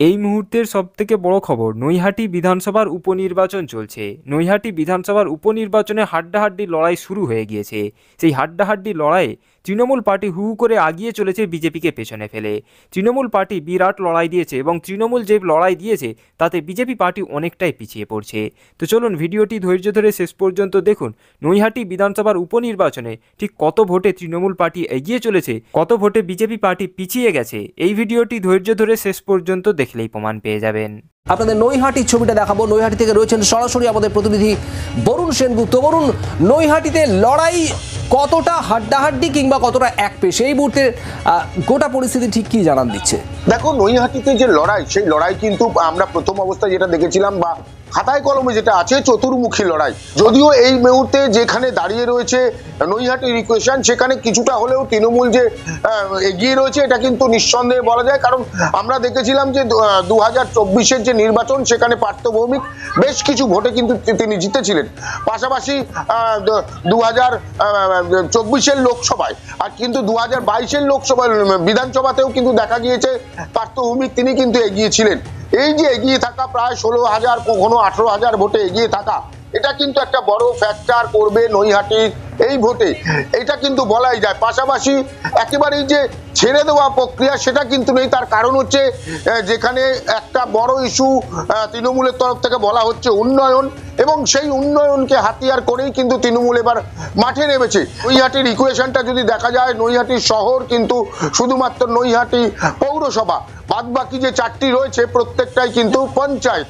এই মুহূর্তের সবথেকে বড় খবর, নৈহাটি বিধানসভার উপনির্বাচন চলছে। নৈহাটি বিধানসভার উপনির্বাচনে হাড্ডাহাড্ডি লড়াই শুরু হয়ে গিয়েছে। সেই হাড্ডাহাড্ডি লড়াইয়ে তৃণমূল পার্টি হু করে আগিয়ে চলেছে বিজেপিকে পেছনে ফেলে। তৃণমূল পার্টি বিরাট লড়াই দিয়েছে এবং তৃণমূল যে লড়াই দিয়েছে, তাতে বিজেপি পার্টি অনেকটাই পিছিয়ে পড়ছে। তো চলুন ভিডিওটি ধৈর্য ধরে শেষ পর্যন্ত দেখুন। নৈহাটি বিধানসভার উপনির্বাচনে ঠিক কত ভোটে তৃণমূল পার্টি এগিয়ে চলেছে, কত ভোটে বিজেপি পার্টি পিছিয়ে গেছে, এই ভিডিওটি ধৈর্য ধরে শেষ পর্যন্ত দেখলেই প্রমাণ পেয়ে যাবেন। আপনাদের নৈহাটির ছবিটা দেখাবো। নৈহাটি থেকে রয়েছেন সরাসরি আমাদের প্রতিনিধি বরুণ সেনগুপ্ত। বরুণ, নৈহাটিতে লড়াই কতটা হাড্ডাহাড্ডি কিংবা কতটা এক পেশ এই মুহূর্তে গোটা পরিস্থিতি ঠিক কি জানান দিচ্ছে? দেখো, নৈহাটিতে যে লড়াই, সেই লড়াই কিন্তু আমরা প্রথম অবস্থায় যেটা দেখেছিলাম বা খাতায় কলমে যেটা আছে, চতুর্মুখী লড়াই। যদিও এই মুহূর্তে যেখানে দাঁড়িয়ে রয়েছে নৈহাটির ইকুয়েশন সেখানে কিছুটা হলেও তৃণমূল যে এগিয়ে রয়েছে, এটা কিন্তু নিঃসন্দেহে বলা যায়। কারণ আমরা দেখেছিলাম যে, দু হাজার যে নির্বাচন, সেখানে পার্থ ভৌমিক বেশ কিছু ভোটে কিন্তু তিনি জিতেছিলেন। পাশাপাশি দু হাজার চব্বিশের লোকসভায়, আর কিন্তু দু হাজার বাইশের লোকসভা বিধানসভাতেও কিন্তু দেখা গিয়েছে পার্থ ভৌমিক তিনি কিন্তু এগিয়েছিলেন এই যে এগিয়ে থাকা প্রায় ষোলো হাজার, কখনো আঠারো হাজার ভোটে এগিয়ে থাকা, এটা কিন্তু একটা বড় ফ্যাক্টর করবে নৈহাটির এই ভোটে। এটা কিন্তু বলাই যায়। পাশাপাশি একেবারেই যে ছেড়ে দেওয়া প্রক্রিয়া, সেটা কিন্তু নেই। তার কারণ হচ্ছে যেখানে একটা বড় ইস্যু তৃণমূলের তরফ থেকে বলা হচ্ছে উন্নয়ন এবং সেই উন্নয়নকে হাতিয়ার করেই কিন্তু তৃণমূল এবার মাঠে নেমেছে। নৈহাটির ইকুয়েশনটা যদি দেখা যায়, নৈহাটি শহর কিন্তু শুধুমাত্র নৈহাটি পৌরসভা। বাদবাকি যে চারটি রয়েছে, প্রত্যেকটাই কিন্তু পঞ্চায়েত।